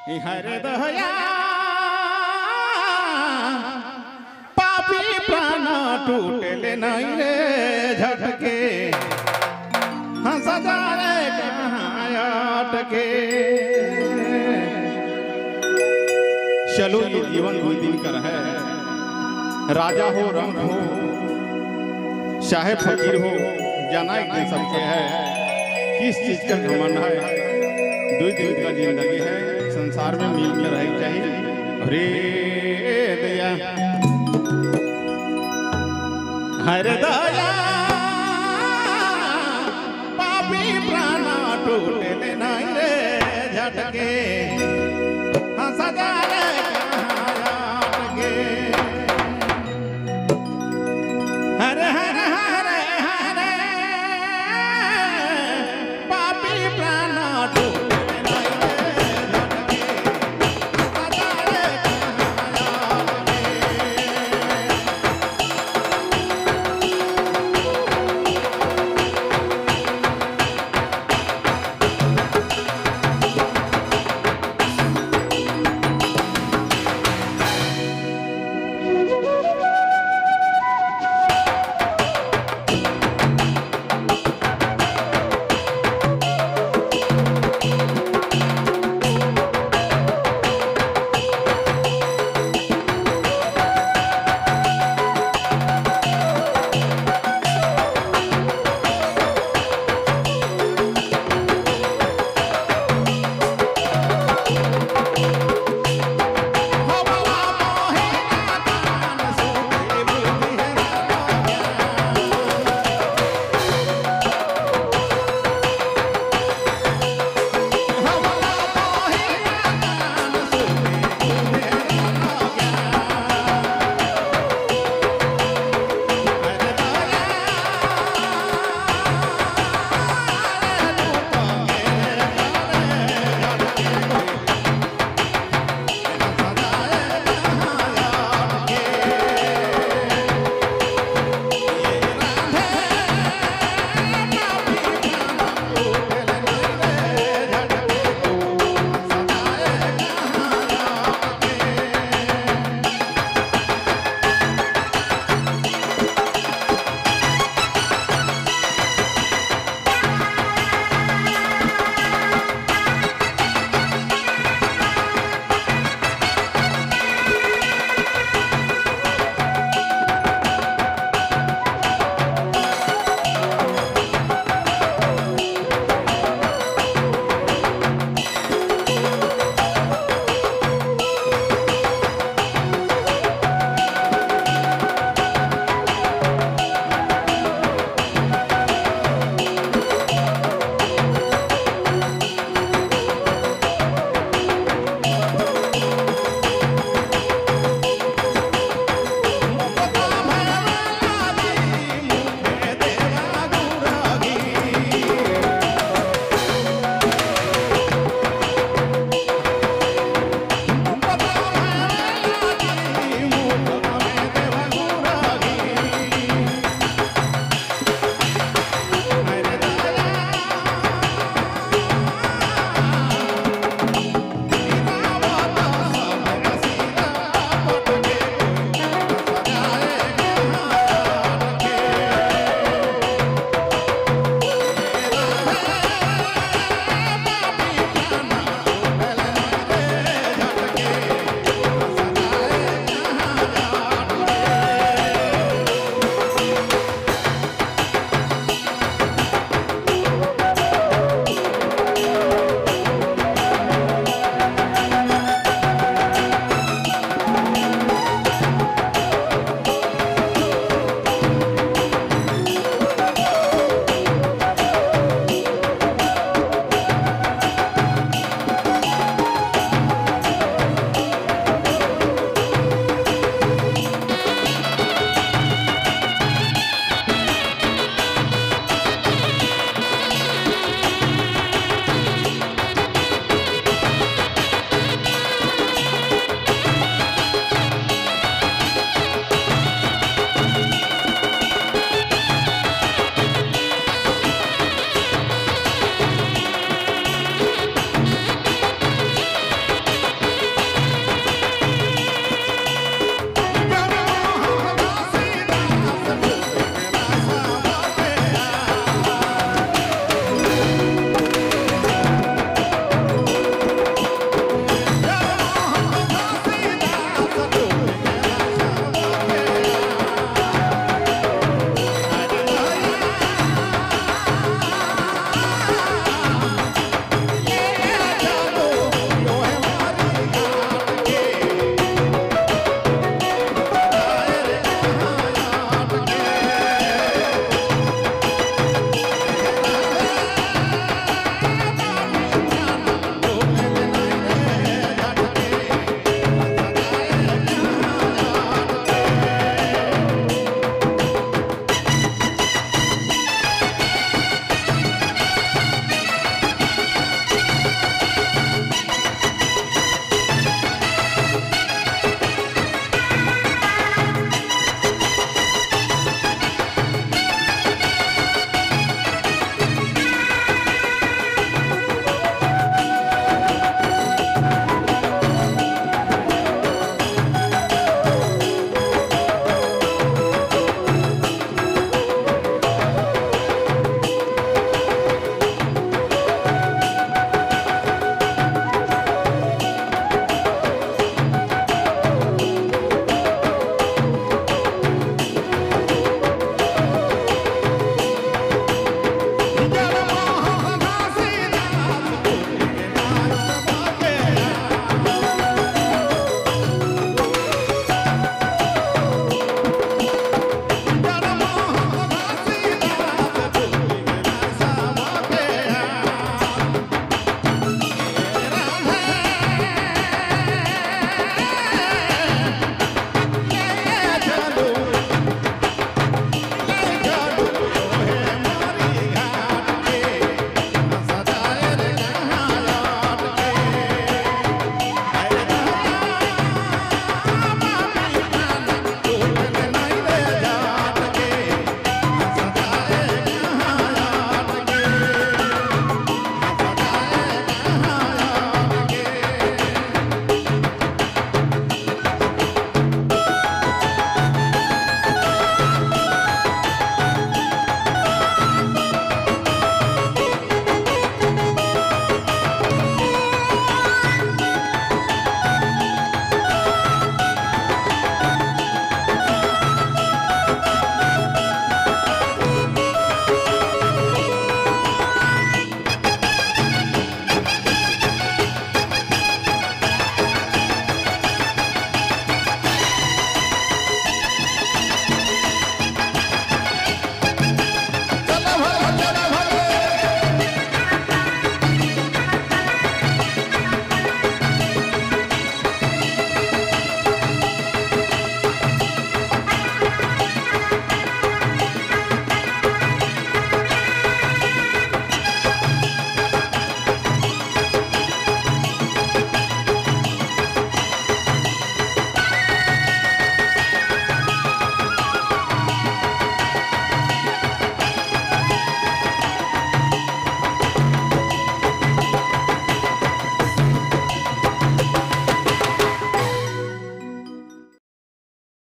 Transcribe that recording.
हरे दया पापी प्राण टूटले नहीं रे झटके। हंस जाए अटके। चलो ये जीवन दो दिन कर है राजा हो रंग हो चाहे फकीर हो जाना एक दिन सबके है किस चीज़ का घमंड है। दो दिन का ज़िंदगी है। संसार में मिल के रह चाहिए। हरे दया। हरे